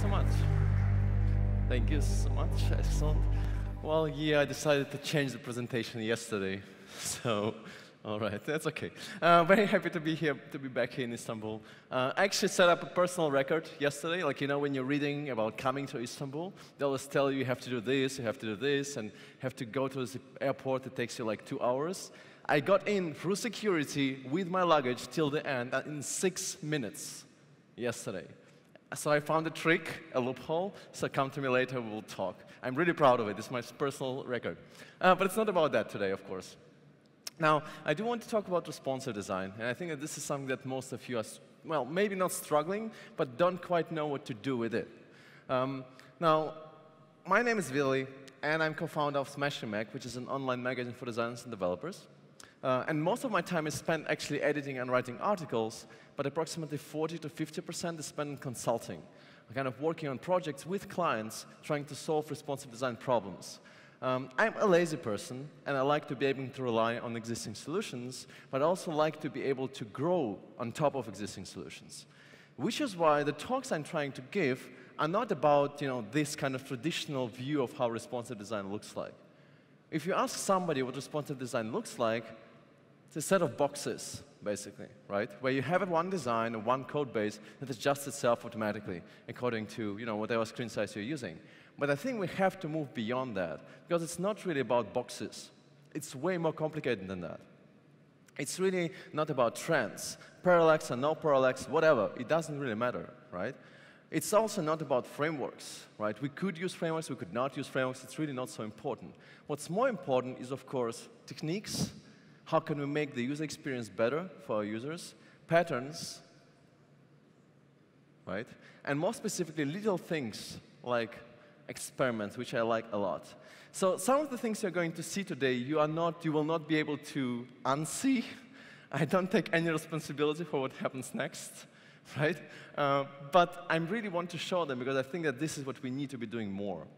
so much. Thank you so much. Excellent. Well, yeah, I decided to change the presentation yesterday. So, all right, that's okay. Uh, very happy to be here, to be back here in Istanbul. Uh, I actually set up a personal record yesterday. Like, you know, when you're reading about coming to Istanbul, they always tell you you have to do this, you have to do this, and have to go to the airport. It takes you like two hours. I got in through security with my luggage till the end uh, in six minutes yesterday. So I found a trick, a loophole, so come to me later, we'll talk. I'm really proud of it, it's my personal record. Uh, but it's not about that today, of course. Now, I do want to talk about responsive design, and I think that this is something that most of you are, well, maybe not struggling, but don't quite know what to do with it. Um, now, my name is Willy, and I'm co-founder of Smashing Mag, which is an online magazine for designers and developers. Uh, and most of my time is spent actually editing and writing articles, but approximately 40 to 50% is spent in consulting, kind of working on projects with clients, trying to solve responsive design problems. Um, I'm a lazy person, and I like to be able to rely on existing solutions, but I also like to be able to grow on top of existing solutions. Which is why the talks I'm trying to give are not about you know, this kind of traditional view of how responsive design looks like. If you ask somebody what responsive design looks like, it's a set of boxes, basically, right? Where you have one design, and one code base that adjusts itself automatically according to you know, whatever screen size you're using. But I think we have to move beyond that because it's not really about boxes. It's way more complicated than that. It's really not about trends, parallax or no parallax, whatever. It doesn't really matter, right? It's also not about frameworks, right? We could use frameworks, we could not use frameworks. It's really not so important. What's more important is, of course, techniques how can we make the user experience better for our users? Patterns, right? And more specifically, little things like experiments, which I like a lot. So some of the things you're going to see today, you, are not, you will not be able to unsee. I don't take any responsibility for what happens next, right? Uh, but I really want to show them because I think that this is what we need to be doing more.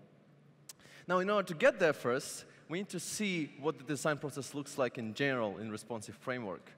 Now, in order to get there first, we need to see what the design process looks like in general in responsive framework.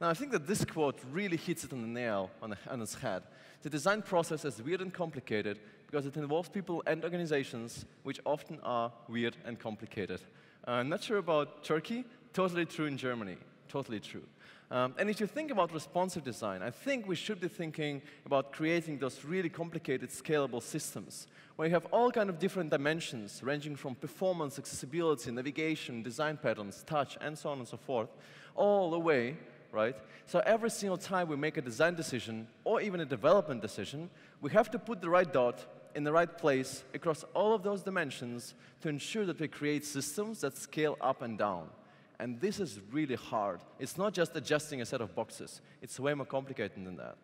Now, I think that this quote really hits it on the nail on, the, on its head. The design process is weird and complicated because it involves people and organizations which often are weird and complicated. Uh, I'm not sure about Turkey, totally true in Germany, totally true. Um, and if you think about responsive design, I think we should be thinking about creating those really complicated scalable systems where you have all kind of different dimensions ranging from performance, accessibility, navigation, design patterns, touch, and so on and so forth, all the way, right? So every single time we make a design decision or even a development decision, we have to put the right dot in the right place across all of those dimensions to ensure that we create systems that scale up and down. And this is really hard. It's not just adjusting a set of boxes. It's way more complicated than that.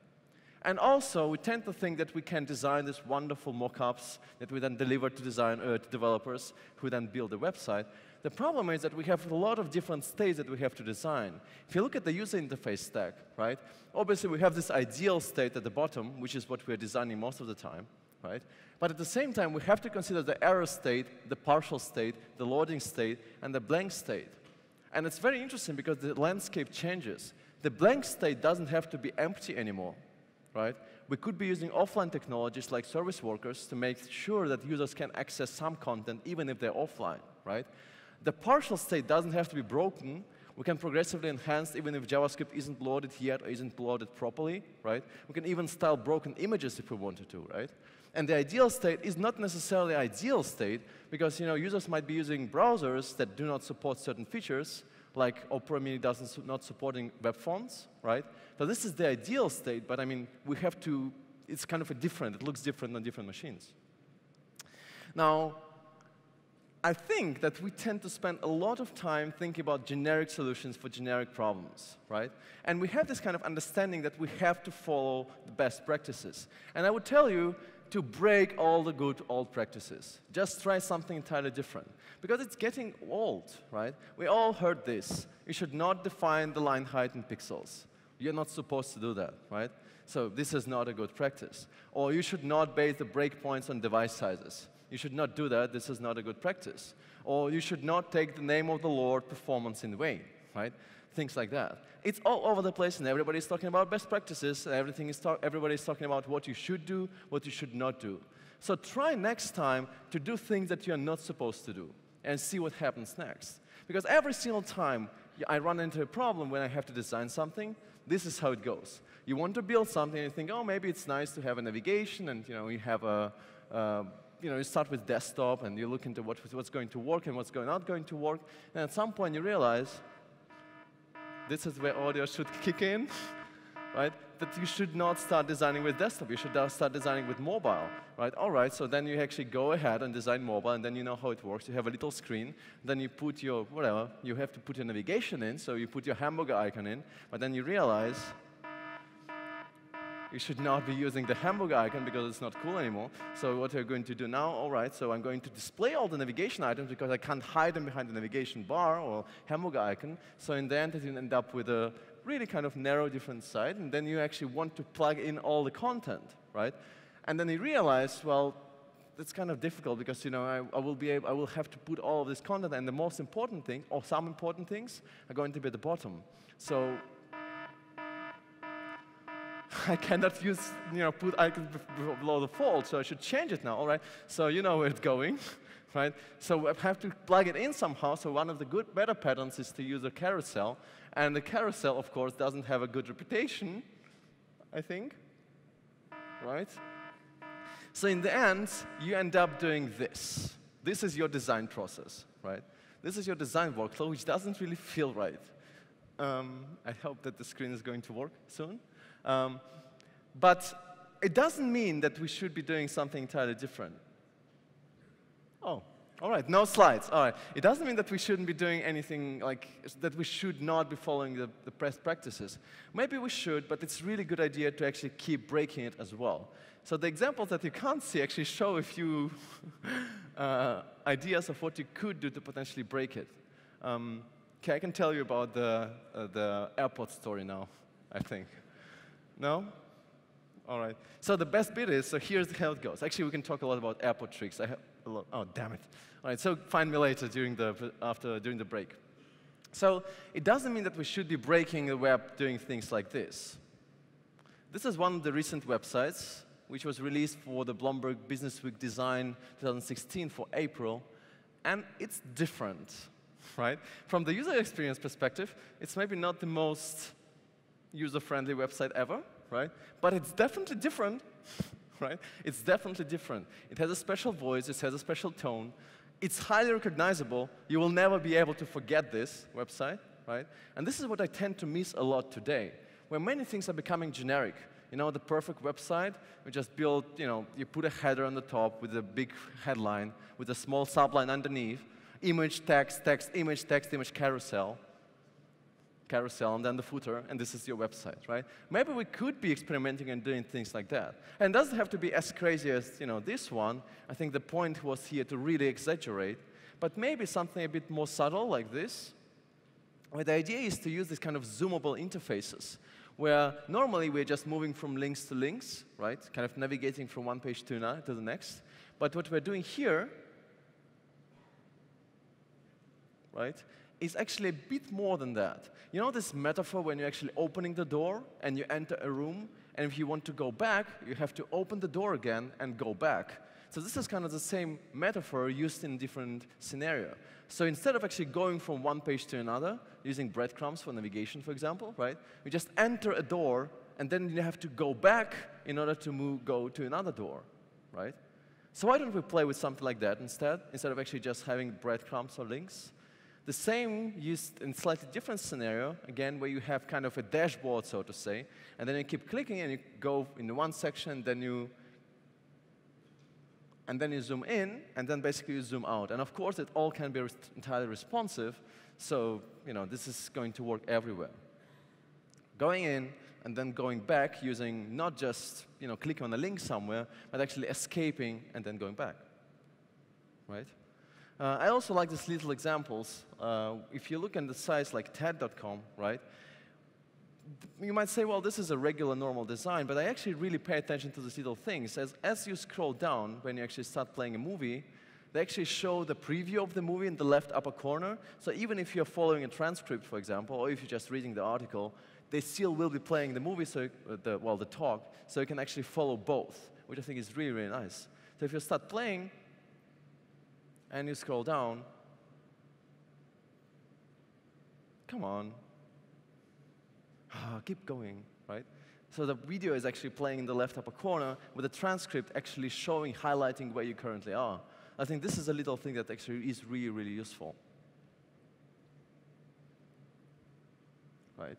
And also, we tend to think that we can design these wonderful mock-ups that we then deliver to, design, uh, to developers who then build a website. The problem is that we have a lot of different states that we have to design. If you look at the user interface stack, right, obviously we have this ideal state at the bottom, which is what we're designing most of the time, right? But at the same time, we have to consider the error state, the partial state, the loading state, and the blank state. And it's very interesting because the landscape changes. The blank state doesn't have to be empty anymore, right? We could be using offline technologies like service workers to make sure that users can access some content even if they're offline, right? The partial state doesn't have to be broken. We can progressively enhance even if JavaScript isn't loaded yet or isn't loaded properly, right? We can even style broken images if we wanted to, right? And the ideal state is not necessarily ideal state because you know, users might be using browsers that do not support certain features, like Opera Mini doesn't not supporting web fonts, right? So this is the ideal state, but I mean, we have to, it's kind of a different, it looks different on different machines. Now, I think that we tend to spend a lot of time thinking about generic solutions for generic problems, right? And we have this kind of understanding that we have to follow the best practices. And I would tell you to break all the good old practices. Just try something entirely different. Because it's getting old, right? We all heard this. You should not define the line height in pixels. You're not supposed to do that, right? So this is not a good practice. Or you should not base the breakpoints on device sizes. You should not do that. This is not a good practice. Or you should not take the name of the Lord performance in vain, right? Things like that. It's all over the place, and everybody's talking about best practices. And everything is talk everybody's talking about what you should do, what you should not do. So try next time to do things that you're not supposed to do and see what happens next. Because every single time I run into a problem when I have to design something, this is how it goes. You want to build something and you think, oh, maybe it's nice to have a navigation and you know, you have a, you know, you start with desktop and you look into what, what's going to work and what's going, not going to work. And at some point you realize this is where audio should kick in, right? That you should not start designing with desktop. You should start designing with mobile, right? All right, so then you actually go ahead and design mobile, and then you know how it works. You have a little screen, then you put your, whatever, you have to put your navigation in, so you put your hamburger icon in, but then you realize you should not be using the hamburger icon because it's not cool anymore. So what you're going to do now, all right, so I'm going to display all the navigation items because I can't hide them behind the navigation bar or hamburger icon. So in the end, you end up with a really kind of narrow different site, and then you actually want to plug in all the content, right? And then you realize, well, that's kind of difficult because you know I, I, will be able, I will have to put all of this content, and the most important thing, or some important things, are going to be at the bottom. So I cannot use, you know, put icons below the fold, so I should change it now, all right? So you know where it's going, right? So I have to plug it in somehow, so one of the good, better patterns is to use a carousel, and the carousel, of course, doesn't have a good reputation, I think, right? So in the end, you end up doing this. This is your design process, right? This is your design workflow, which doesn't really feel right. Um, I hope that the screen is going to work soon. Um, but it doesn't mean that we should be doing something entirely different. Oh, all right, no slides. All right. It doesn't mean that we shouldn't be doing anything like that we should not be following the, the best practices. Maybe we should, but it's really good idea to actually keep breaking it as well. So the examples that you can't see actually show a few uh, ideas of what you could do to potentially break it. Um, I can tell you about the, uh, the airport story now, I think. No? All right. So the best bit is, so here's how it goes. Actually, we can talk a lot about airport tricks. I have a lot, oh, damn it. All right, so find me later during the, after, during the break. So it doesn't mean that we should be breaking the web doing things like this. This is one of the recent websites, which was released for the Bloomberg Business Week Design 2016 for April, and it's different, right? From the user experience perspective, it's maybe not the most user-friendly website ever, right? But it's definitely different, right? It's definitely different. It has a special voice, it has a special tone. It's highly recognizable. You will never be able to forget this website, right? And this is what I tend to miss a lot today, where many things are becoming generic. You know, the perfect website, we just build, you know, you put a header on the top with a big headline, with a small subline underneath, image, text, text, image, text, image, carousel, carousel and then the footer, and this is your website, right? Maybe we could be experimenting and doing things like that. And it doesn't have to be as crazy as you know, this one. I think the point was here to really exaggerate, but maybe something a bit more subtle like this, where the idea is to use these kind of zoomable interfaces, where normally we're just moving from links to links, right? Kind of navigating from one page to, another, to the next. But what we're doing here, right, is actually a bit more than that. You know this metaphor when you're actually opening the door and you enter a room, and if you want to go back, you have to open the door again and go back. So this is kind of the same metaphor used in different scenario. So instead of actually going from one page to another, using breadcrumbs for navigation, for example, right? You just enter a door, and then you have to go back in order to move, go to another door, right? So why don't we play with something like that instead, instead of actually just having breadcrumbs or links? The same used in slightly different scenario, again, where you have kind of a dashboard, so to say, and then you keep clicking and you go in one section, then you and then you zoom in, and then basically you zoom out. And of course, it all can be entirely responsive, so you know this is going to work everywhere. Going in and then going back using not just you know clicking on a link somewhere, but actually escaping and then going back. Right? Uh, I also like these little examples. Uh, if you look at the sites like TED.com, right, you might say, well, this is a regular, normal design, but I actually really pay attention to these little things. As, as you scroll down, when you actually start playing a movie, they actually show the preview of the movie in the left upper corner. So even if you're following a transcript, for example, or if you're just reading the article, they still will be playing the movie, so uh, the, well, the talk, so you can actually follow both, which I think is really, really nice. So if you start playing and you scroll down, come on, ah, keep going, right? So the video is actually playing in the left upper corner with the transcript actually showing, highlighting where you currently are. I think this is a little thing that actually is really, really useful. Right?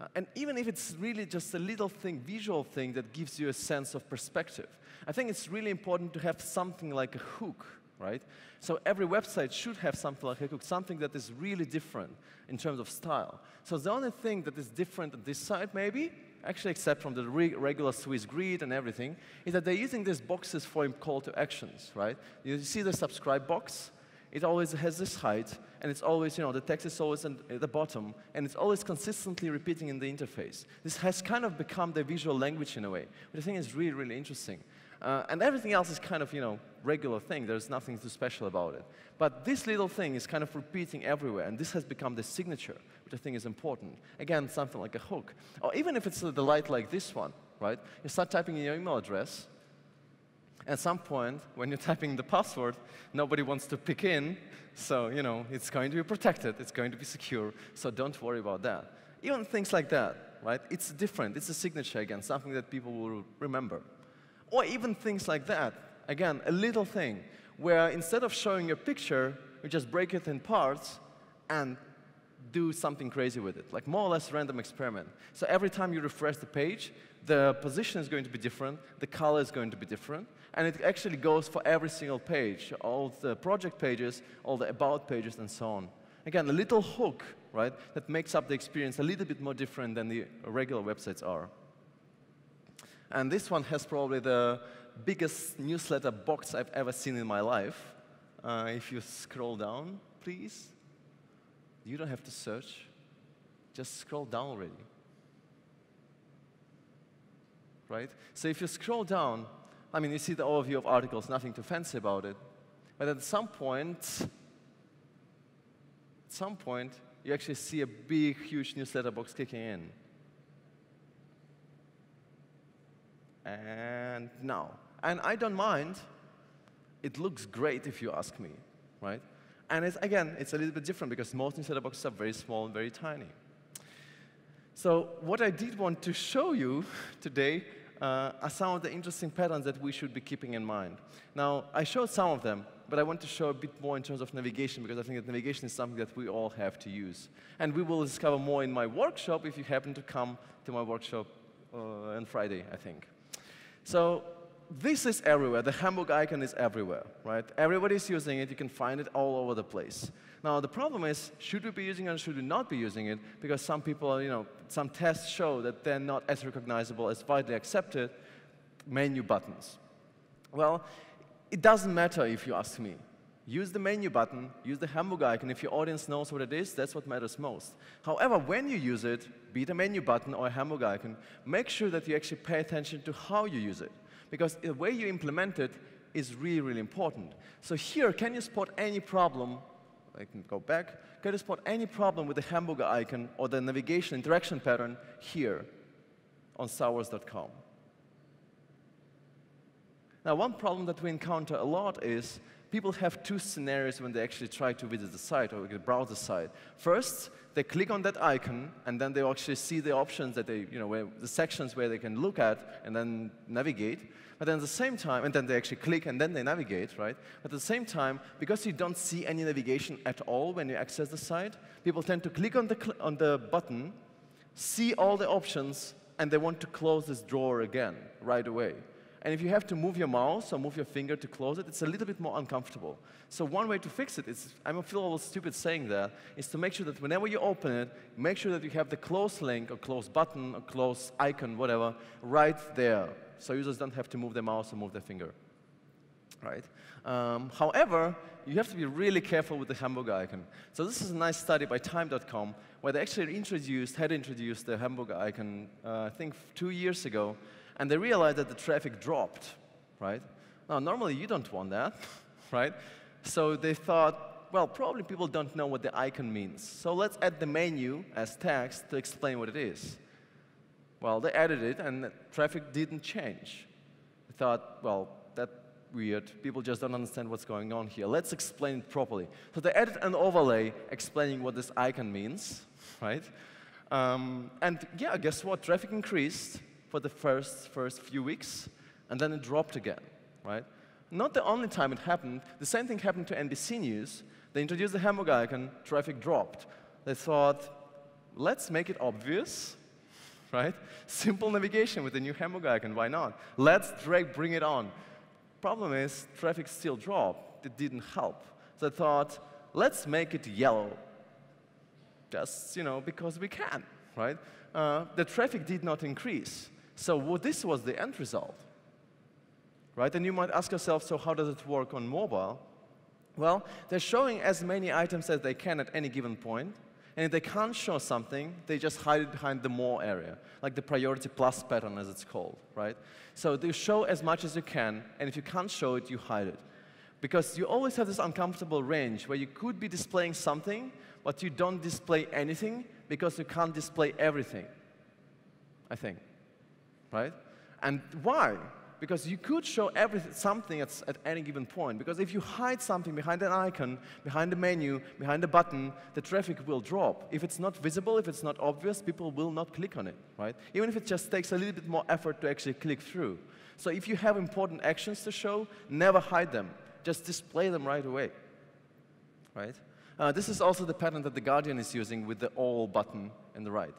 Uh, and even if it's really just a little thing, visual thing that gives you a sense of perspective, I think it's really important to have something like a hook, right? So every website should have something like something that is really different in terms of style. So the only thing that is different on this site, maybe, actually except from the re regular Swiss grid and everything, is that they're using these boxes for call to actions, right? You see the subscribe box? It always has this height, and it's always, you know, the text is always at the bottom, and it's always consistently repeating in the interface. This has kind of become the visual language in a way, which I think is really, really interesting. Uh, and everything else is kind of, you know, regular thing. There's nothing too special about it. But this little thing is kind of repeating everywhere, and this has become the signature, which I think is important. Again, something like a hook. Or even if it's a delight like this one, right? You start typing in your email address, at some point, when you're typing the password, nobody wants to pick in, so, you know, it's going to be protected, it's going to be secure, so don't worry about that. Even things like that, right? It's different, it's a signature again, something that people will remember. Or even things like that, again, a little thing, where instead of showing a picture, you just break it in parts and do something crazy with it, like more or less random experiment. So every time you refresh the page, the position is going to be different, the color is going to be different, and it actually goes for every single page, all the project pages, all the about pages, and so on. Again, a little hook, right, that makes up the experience a little bit more different than the regular websites are. And this one has probably the biggest newsletter box I've ever seen in my life. Uh, if you scroll down, please. You don't have to search. Just scroll down already. Right? So if you scroll down, I mean, you see the overview of articles, nothing too fancy about it. But at some point, at some point, you actually see a big, huge newsletter box kicking in. And now, and I don't mind. It looks great if you ask me, right? And it's, again, it's a little bit different because most newsletter boxes are very small and very tiny. So what I did want to show you today uh, are some of the interesting patterns that we should be keeping in mind. Now, I showed some of them, but I want to show a bit more in terms of navigation because I think that navigation is something that we all have to use. And we will discover more in my workshop if you happen to come to my workshop uh, on Friday, I think. So this is everywhere. The Hamburg icon is everywhere, right? Everybody's using it. You can find it all over the place. Now, the problem is, should we be using it or should we not be using it? Because some people, you know, some tests show that they're not as recognizable as widely accepted menu buttons. Well, it doesn't matter if you ask me. Use the menu button, use the Hamburg icon. If your audience knows what it is, that's what matters most. However, when you use it, be it a menu button or a Hamburg icon, make sure that you actually pay attention to how you use it. Because the way you implement it is really, really important. So here, can you spot any problem? I can go back. Can you spot any problem with the hamburger icon or the navigation interaction pattern here on StarWars.com? Now, one problem that we encounter a lot is people have two scenarios when they actually try to visit the site or browse the site. First, they click on that icon, and then they actually see the options that they, you know, where, the sections where they can look at and then navigate. But then at the same time, and then they actually click and then they navigate, right? But at the same time, because you don't see any navigation at all when you access the site, people tend to click on the, on the button, see all the options, and they want to close this drawer again right away. And if you have to move your mouse or move your finger to close it, it's a little bit more uncomfortable. So one way to fix it is, I feel a little stupid saying that, is to make sure that whenever you open it, make sure that you have the close link or close button or close icon, whatever, right there. So users don't have to move their mouse or move their finger. Right? Um, however, you have to be really careful with the hamburger icon. So this is a nice study by Time.com where they actually introduced, had introduced the hamburger icon, uh, I think two years ago, and they realized that the traffic dropped, right? Now, normally you don't want that, right? So they thought, well, probably people don't know what the icon means. So let's add the menu as text to explain what it is. Well, they added it, and traffic didn't change. They thought, well, that weird. People just don't understand what's going on here. Let's explain it properly. So they added an overlay explaining what this icon means, right? Um, and yeah, guess what? Traffic increased for the first, first few weeks, and then it dropped again, right? Not the only time it happened. The same thing happened to NBC News. They introduced the hamburger icon, traffic dropped. They thought, let's make it obvious, right? Simple navigation with the new hamburger icon, why not? Let's drag, bring it on. Problem is, traffic still dropped. It didn't help. So I thought, let's make it yellow. Just, you know, because we can, right? Uh, the traffic did not increase. So well, this was the end result, right? And you might ask yourself, so how does it work on mobile? Well, they're showing as many items as they can at any given point, and if they can't show something, they just hide it behind the more area, like the priority plus pattern as it's called, right? So they show as much as you can, and if you can't show it, you hide it. Because you always have this uncomfortable range where you could be displaying something, but you don't display anything because you can't display everything, I think, right? And why? because you could show everything, something at, at any given point. Because if you hide something behind an icon, behind a menu, behind a button, the traffic will drop. If it's not visible, if it's not obvious, people will not click on it, right? Even if it just takes a little bit more effort to actually click through. So if you have important actions to show, never hide them. Just display them right away, right? Uh, this is also the pattern that The Guardian is using with the all button in the right.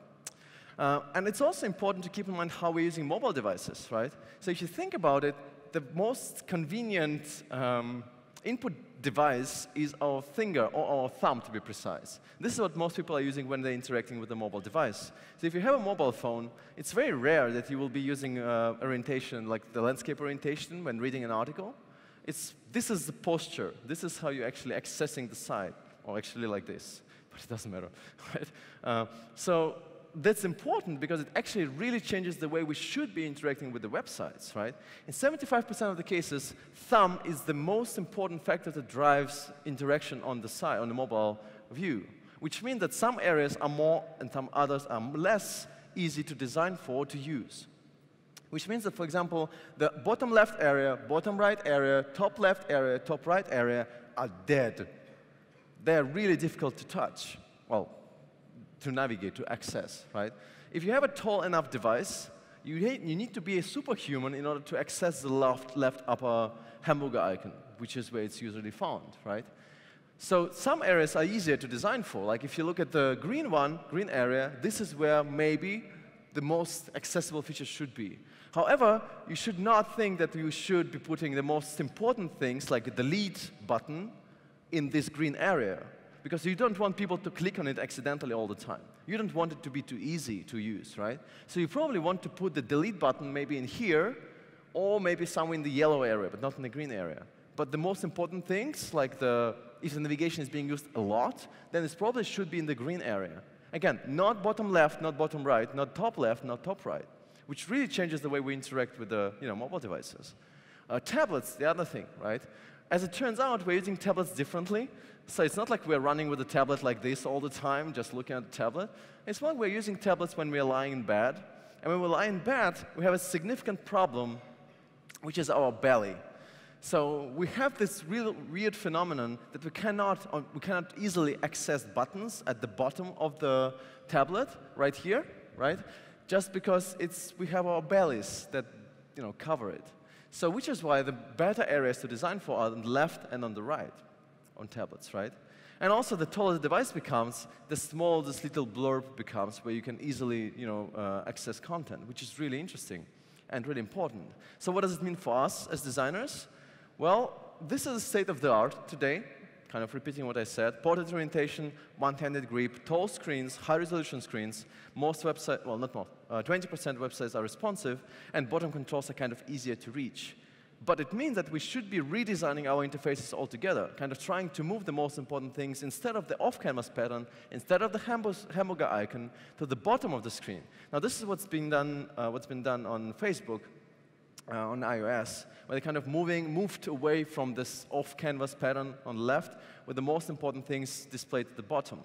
Uh, and it's also important to keep in mind how we're using mobile devices, right? So if you think about it, the most convenient um, input device is our finger or our thumb, to be precise. This is what most people are using when they're interacting with a mobile device. So if you have a mobile phone, it's very rare that you will be using uh, orientation, like the landscape orientation, when reading an article. It's, this is the posture. This is how you're actually accessing the site, or actually like this, but it doesn't matter. Right? Uh, so that's important because it actually really changes the way we should be interacting with the websites, right? In 75% of the cases, thumb is the most important factor that drives interaction on the site, on the mobile view, which means that some areas are more and some others are less easy to design for to use. Which means that, for example, the bottom left area, bottom right area, top left area, top right area are dead. They're really difficult to touch. Well, to navigate, to access, right? If you have a tall enough device, you, you need to be a superhuman in order to access the left, left upper hamburger icon, which is where it's usually found, right? So some areas are easier to design for. Like if you look at the green one, green area, this is where maybe the most accessible features should be. However, you should not think that you should be putting the most important things, like the delete button, in this green area because you don't want people to click on it accidentally all the time. You don't want it to be too easy to use, right? So you probably want to put the delete button maybe in here, or maybe somewhere in the yellow area, but not in the green area. But the most important things, like the, if the navigation is being used a lot, then it probably should be in the green area. Again, not bottom left, not bottom right, not top left, not top right, which really changes the way we interact with the you know, mobile devices. Uh, tablets, the other thing, right? As it turns out, we're using tablets differently. So it's not like we're running with a tablet like this all the time, just looking at the tablet. It's like we're using tablets when we're lying in bed. And when we lie in bed, we have a significant problem, which is our belly. So we have this real weird phenomenon that we cannot, uh, we cannot easily access buttons at the bottom of the tablet, right here, right? Just because it's, we have our bellies that you know, cover it. So which is why the better areas to design for are on the left and on the right on tablets, right? And also, the taller the device becomes, the smaller this little blurb becomes, where you can easily, you know, uh, access content, which is really interesting and really important. So what does it mean for us as designers? Well, this is the state of the art today, kind of repeating what I said. Portrait orientation, one-handed grip, tall screens, high-resolution screens. Most websites, well, not most, 20% uh, websites are responsive, and bottom controls are kind of easier to reach. But it means that we should be redesigning our interfaces altogether, kind of trying to move the most important things instead of the off-canvas pattern, instead of the hamburger icon, to the bottom of the screen. Now, this is what's been done, uh, what's been done on Facebook, uh, on iOS, where they kind of moving, moved away from this off-canvas pattern on the left, with the most important things displayed at the bottom.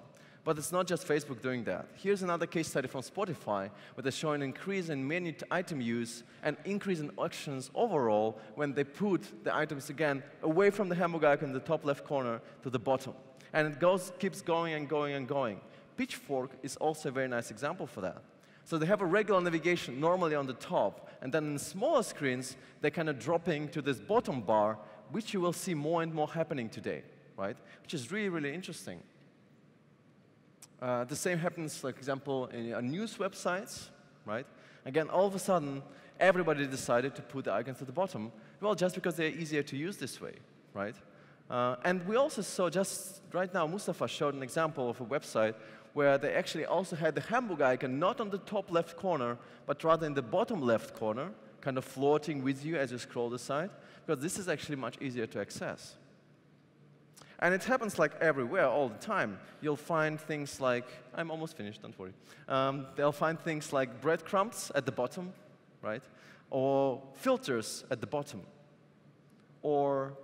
But it's not just Facebook doing that. Here's another case study from Spotify, where they show an increase in menu item use and increase in auctions overall when they put the items again away from the hamburger icon in the top left corner to the bottom. And it goes, keeps going and going and going. Pitchfork is also a very nice example for that. So they have a regular navigation normally on the top, and then in smaller screens, they're kind of dropping to this bottom bar, which you will see more and more happening today, right? Which is really, really interesting. Uh, the same happens, for example, in uh, news websites, right? Again, all of a sudden, everybody decided to put the icons at the bottom. Well, just because they're easier to use this way, right? Uh, and we also saw just right now, Mustafa showed an example of a website where they actually also had the hamburger icon not on the top left corner, but rather in the bottom left corner, kind of floating with you as you scroll the site, because this is actually much easier to access. And it happens like everywhere all the time. You'll find things like, I'm almost finished, don't worry. Um, they'll find things like breadcrumbs at the bottom, right? Or filters at the bottom. Or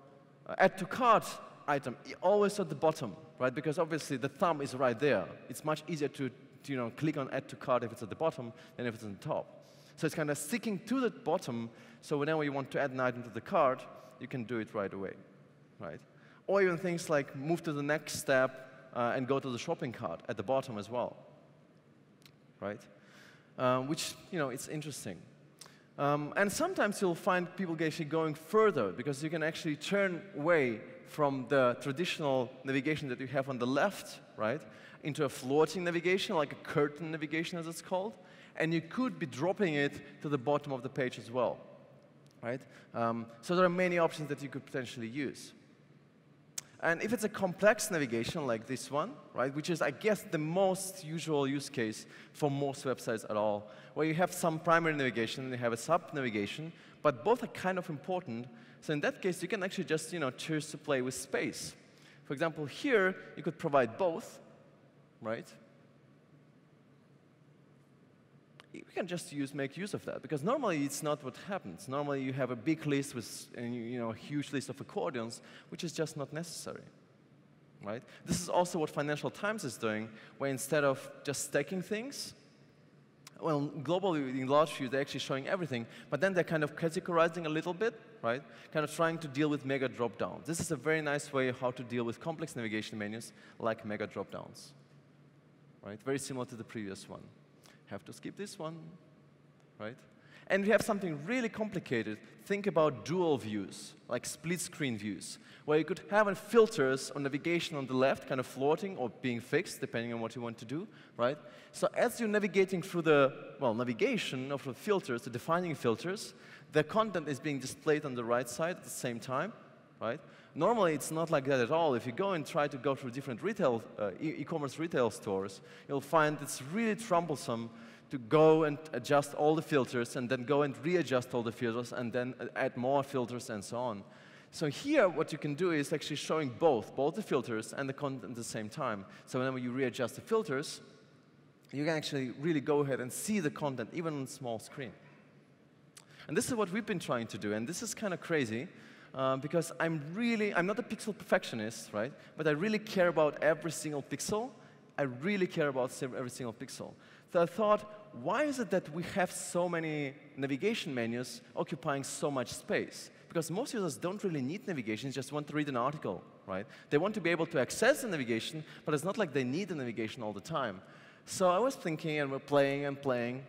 uh, add to cart item, always at the bottom, right? Because obviously the thumb is right there. It's much easier to, to you know, click on add to cart if it's at the bottom than if it's on the top. So it's kind of sticking to the bottom, so whenever you want to add an item to the cart, you can do it right away, right? Or even things like move to the next step uh, and go to the shopping cart at the bottom as well, right? Um, which, you know, it's interesting. Um, and sometimes you'll find people actually going further because you can actually turn away from the traditional navigation that you have on the left, right, into a floating navigation, like a curtain navigation as it's called. And you could be dropping it to the bottom of the page as well, right? Um, so there are many options that you could potentially use. And if it's a complex navigation like this one, right, which is, I guess, the most usual use case for most websites at all, where you have some primary navigation and you have a sub-navigation, but both are kind of important. So in that case, you can actually just, you know, choose to play with space. For example, here, you could provide both, right? We can just use, make use of that because normally it's not what happens. Normally you have a big list with you know, a huge list of accordions, which is just not necessary. Right? This is also what Financial Times is doing, where instead of just stacking things, well, globally in large view, they're actually showing everything, but then they're kind of categorizing a little bit, right? Kind of trying to deal with mega drop-downs. This is a very nice way how to deal with complex navigation menus like mega drop-downs, right? Very similar to the previous one have to skip this one, right? And we have something really complicated. Think about dual views, like split screen views, where you could have filters on navigation on the left, kind of floating or being fixed, depending on what you want to do, right? So as you're navigating through the, well, navigation of the filters, the defining filters, the content is being displayed on the right side at the same time, right? Normally, it's not like that at all. If you go and try to go through different retail, uh, e-commerce retail stores, you'll find it's really troublesome to go and adjust all the filters and then go and readjust all the filters and then add more filters and so on. So here, what you can do is actually showing both, both the filters and the content at the same time. So whenever you readjust the filters, you can actually really go ahead and see the content, even on a small screen. And this is what we've been trying to do, and this is kind of crazy, uh, because I'm really, I'm not a pixel perfectionist, right? But I really care about every single pixel. I really care about every single pixel. So I thought, why is it that we have so many navigation menus occupying so much space? Because most users don't really need navigation, they just want to read an article, right? They want to be able to access the navigation, but it's not like they need the navigation all the time. So I was thinking, and we're playing and playing,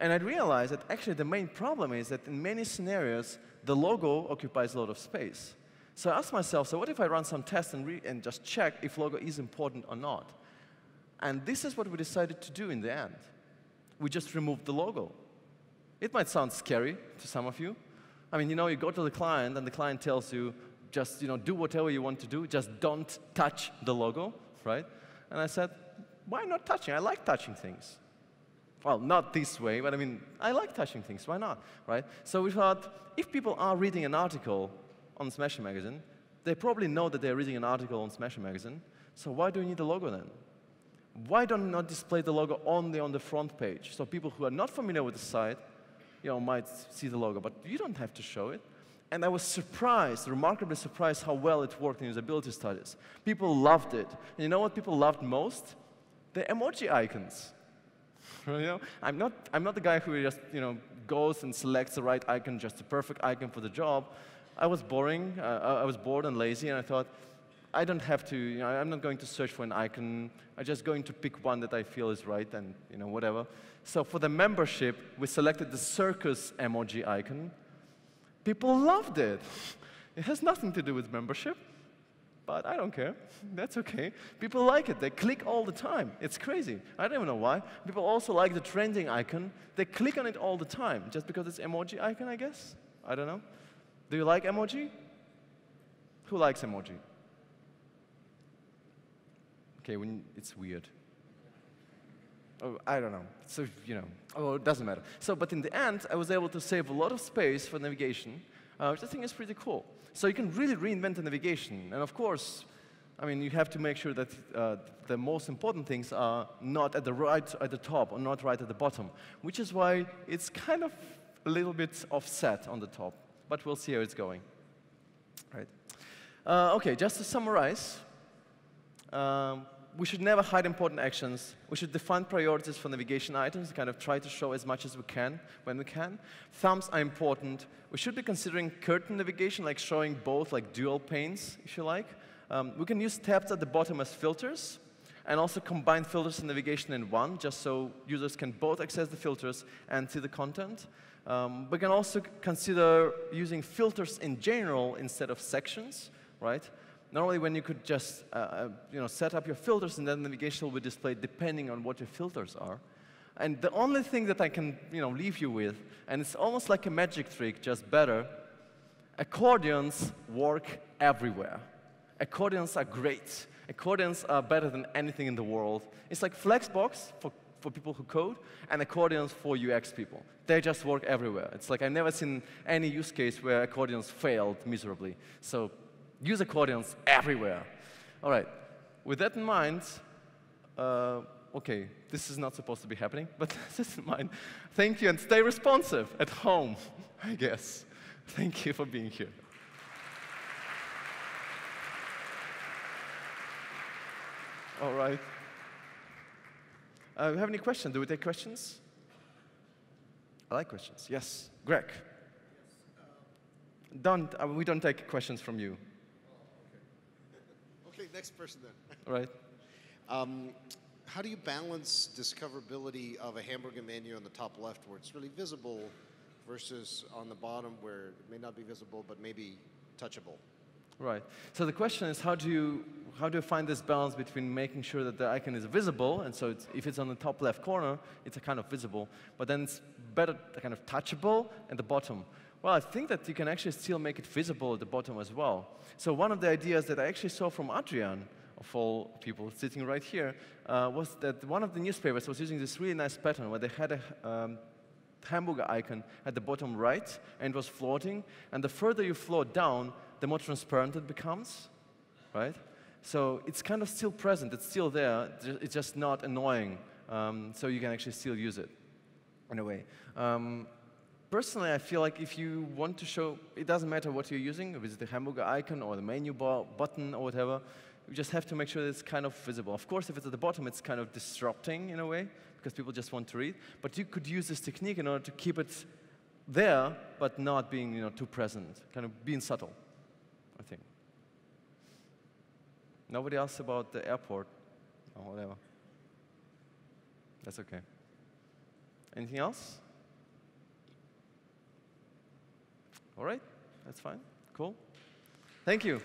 and I realized that actually the main problem is that in many scenarios, the logo occupies a lot of space. So I asked myself, so what if I run some tests and, and just check if logo is important or not? And this is what we decided to do in the end. We just removed the logo. It might sound scary to some of you. I mean, you know, you go to the client and the client tells you, just, you know, do whatever you want to do, just don't touch the logo, right? And I said, why not touching? I like touching things. Well, not this way, but I mean, I like touching things, why not, right? So we thought, if people are reading an article on Smashing Magazine, they probably know that they're reading an article on Smashing Magazine, so why do you need the logo then? why don't not display the logo only on the front page? So people who are not familiar with the site you know, might see the logo, but you don't have to show it. And I was surprised, remarkably surprised how well it worked in usability studies. People loved it. And you know what people loved most? the emoji icons. you know, I'm not, I'm not the guy who just you know, goes and selects the right icon, just the perfect icon for the job. I was boring, uh, I was bored and lazy, and I thought, I don't have to, you know, I'm not going to search for an icon. I'm just going to pick one that I feel is right and you know, whatever. So for the membership, we selected the circus emoji icon. People loved it. It has nothing to do with membership, but I don't care. That's okay. People like it. They click all the time. It's crazy. I don't even know why. People also like the trending icon. They click on it all the time, just because it's emoji icon, I guess. I don't know. Do you like emoji? Who likes emoji? Okay, when it's weird. Oh, I don't know. So, you know, oh, it doesn't matter. So, but in the end, I was able to save a lot of space for navigation, uh, which I think is pretty cool. So you can really reinvent the navigation. And of course, I mean, you have to make sure that uh, the most important things are not at the right at the top or not right at the bottom, which is why it's kind of a little bit offset on the top. But we'll see how it's going. Right. Uh, okay, just to summarize, um, we should never hide important actions. We should define priorities for navigation items, kind of try to show as much as we can when we can. Thumbs are important. We should be considering curtain navigation, like showing both like dual panes, if you like. Um, we can use tabs at the bottom as filters, and also combine filters and navigation in one, just so users can both access the filters and see the content. Um, we can also consider using filters in general instead of sections, right? Normally, when you could just uh, uh, you know, set up your filters and then the navigation will be displayed depending on what your filters are. And the only thing that I can you know, leave you with, and it's almost like a magic trick, just better, accordions work everywhere. Accordions are great. Accordions are better than anything in the world. It's like Flexbox for, for people who code and accordions for UX people. They just work everywhere. It's like I've never seen any use case where accordions failed miserably. So use accordions everywhere. All right, with that in mind, uh, okay, this is not supposed to be happening, but this in mind, thank you and stay responsive at home, I guess. Thank you for being here. All right. Uh, we have any questions? Do we take questions? I like questions. Yes, Greg. Don't, uh, we don't take questions from you. Next person then. Right. Um, how do you balance discoverability of a hamburger menu on the top left where it's really visible versus on the bottom where it may not be visible but maybe touchable? Right. So the question is, how do you how do you find this balance between making sure that the icon is visible, and so it's, if it's on the top left corner, it's a kind of visible, but then it's better kind of touchable at the bottom. Well, I think that you can actually still make it visible at the bottom as well. So one of the ideas that I actually saw from Adrian, of all people sitting right here, uh, was that one of the newspapers was using this really nice pattern where they had a um, hamburger icon at the bottom right, and it was floating, and the further you float down, the more transparent it becomes, right? So it's kind of still present, it's still there, it's just not annoying, um, so you can actually still use it in a way. Um, personally, I feel like if you want to show, it doesn't matter what you're using, if it's the hamburger icon or the menu bar button or whatever, you just have to make sure that it's kind of visible. Of course, if it's at the bottom, it's kind of disrupting in a way, because people just want to read. But you could use this technique in order to keep it there, but not being you know, too present, kind of being subtle, I think. Nobody asked about the airport or whatever. That's okay. Anything else? All right, that's fine. Cool. Thank you.